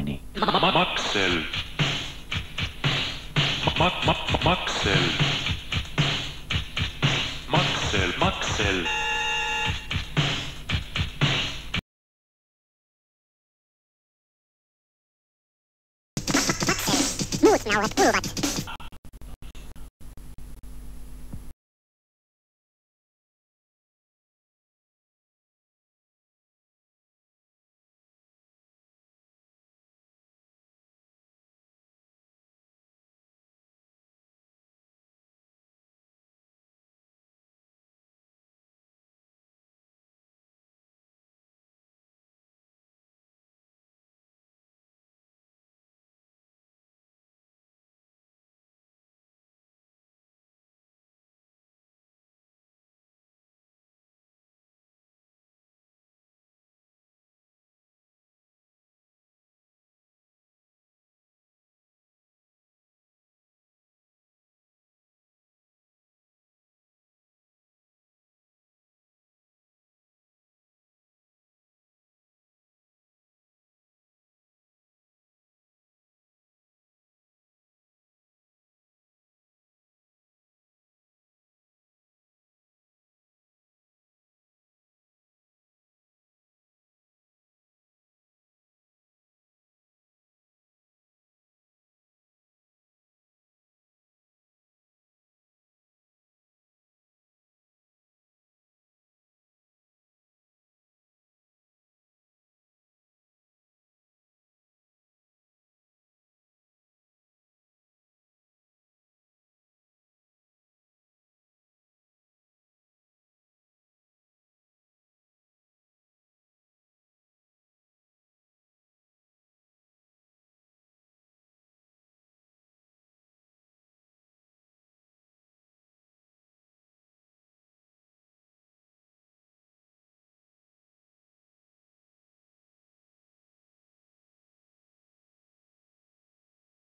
kaheni. Maksel. Mak-, mak-, Maksel. Maksel, Maksel. muud näevad kuluvat